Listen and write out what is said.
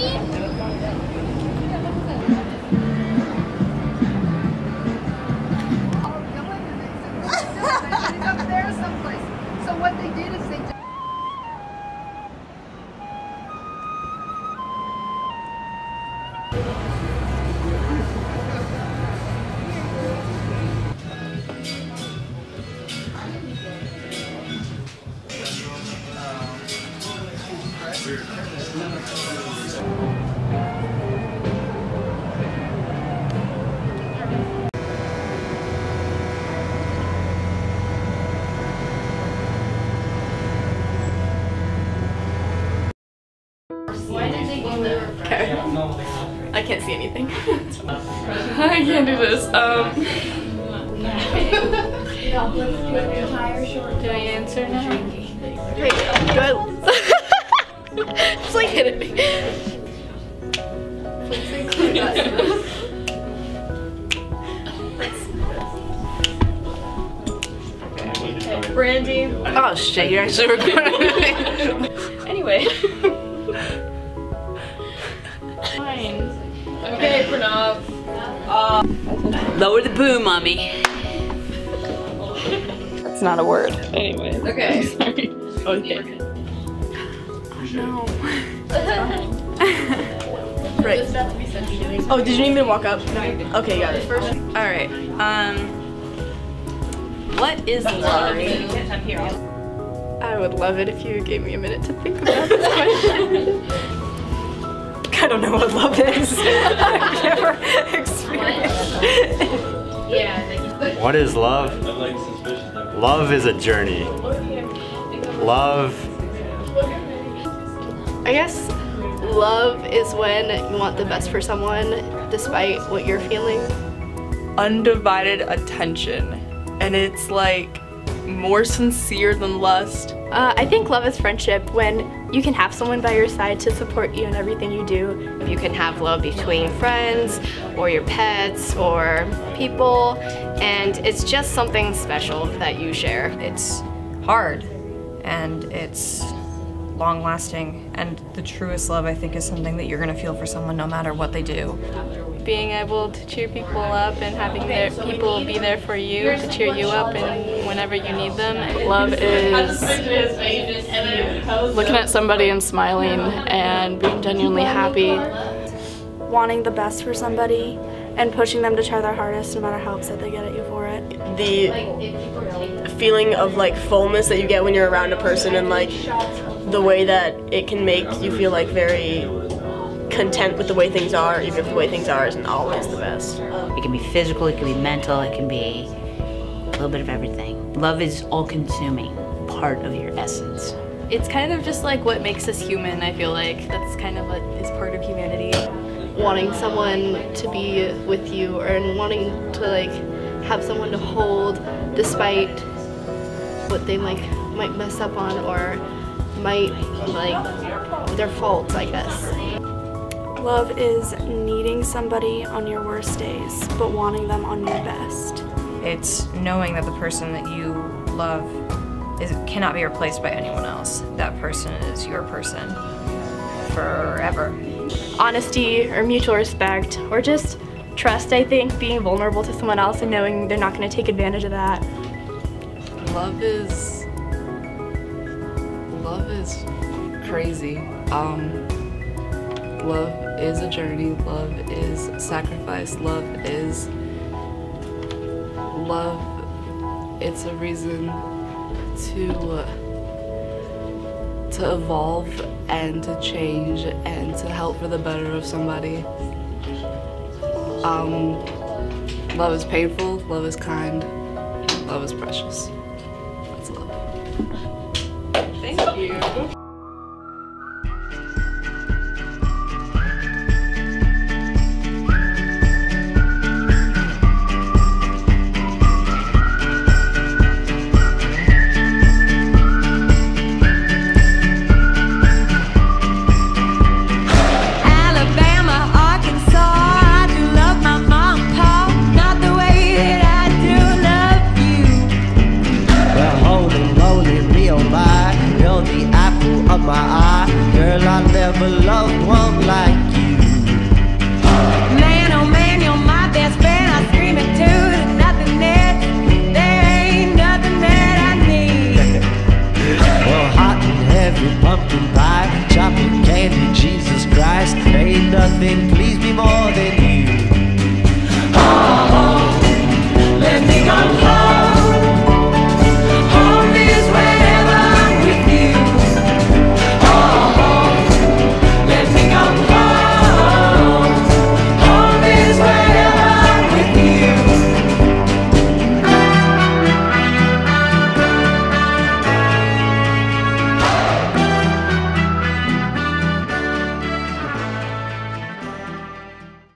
Oh, so what they did is they I can't see anything. I can't do this. Um. Do I answer now? Wait, do I? it's like hitting me. Please include us. Brandy. Oh shit, you're actually recording. Anyway. Fine. Okay, Pranav. Lower the boom, mommy. That's not a word. Anyway. Okay. Sorry. Okay. No. Right. Oh, did you even walk up? Okay, got it. Alright, um. What is love? I would love it if you gave me a minute to think about this question. I don't know what love is. I've never experienced Yeah. What is love? Love is a journey. Love, I guess love is when you want the best for someone despite what you're feeling. Undivided attention. And it's like more sincere than lust. Uh, I think love is friendship when you can have someone by your side to support you in everything you do. You can have love between friends or your pets or people, and it's just something special that you share. It's hard and it's long lasting and the truest love I think is something that you're gonna feel for someone no matter what they do. Being able to cheer people up and having their people be there for you to cheer you up and whenever you need them. Love is looking at somebody and smiling and being genuinely happy. wanting the best for somebody and pushing them to try their hardest no matter how upset they get at you for it. the feeling of like fullness that you get when you're around a person and like the way that it can make you feel like very content with the way things are, even if the way things are isn't always the best. It can be physical, it can be mental, it can be a little bit of everything. Love is all consuming, part of your essence. It's kind of just like what makes us human, I feel like. That's kind of what is part of humanity. Wanting someone to be with you or wanting to like have someone to hold despite what they like might mess up on or might like their faults, I guess. Love is needing somebody on your worst days, but wanting them on your best. It's knowing that the person that you love is cannot be replaced by anyone else. That person is your person forever. Honesty or mutual respect or just trust, I think, being vulnerable to someone else and knowing they're not going to take advantage of that. Love is love is crazy. Um love is a journey, love is sacrifice, love is love it's a reason to to evolve and to change and to help for the better of somebody. Um love is painful, love is kind, love is precious. You. Nothing